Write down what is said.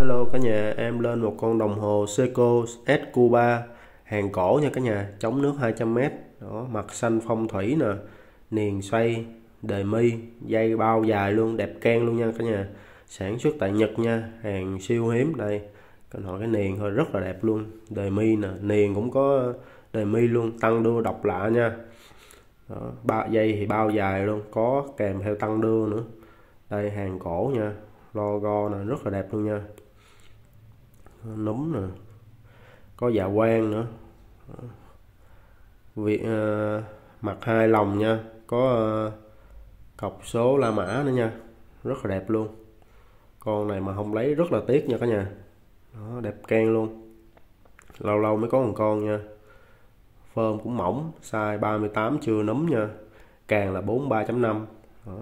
Hello cả nhà, em lên một con đồng hồ Seiko SQ3 hàng cổ nha cả nhà, chống nước 200m, đó, mặt xanh phong thủy nè, niền xoay, đề mi, dây bao dài luôn, đẹp can luôn nha cả nhà. Sản xuất tại Nhật nha, hàng siêu hiếm đây. cái hỏi cái niền thôi rất là đẹp luôn, đề mi nè, niền cũng có đề mi luôn, tăng đưa độc lạ nha. Đó, ba dây thì bao dài luôn, có kèm theo tăng đưa nữa. Đây hàng cổ nha, logo nè rất là đẹp luôn nha núm nè. Có dạ quang nữa. Việc uh, mặt hai lòng nha. Có uh, cọc số la mã nữa nha. Rất là đẹp luôn. Con này mà không lấy rất là tiếc nha cả nhà. Đó, đẹp can luôn. Lâu lâu mới có một con nha. Phơm cũng mỏng size 38 chưa núm nha. Càng là 43.5 đó.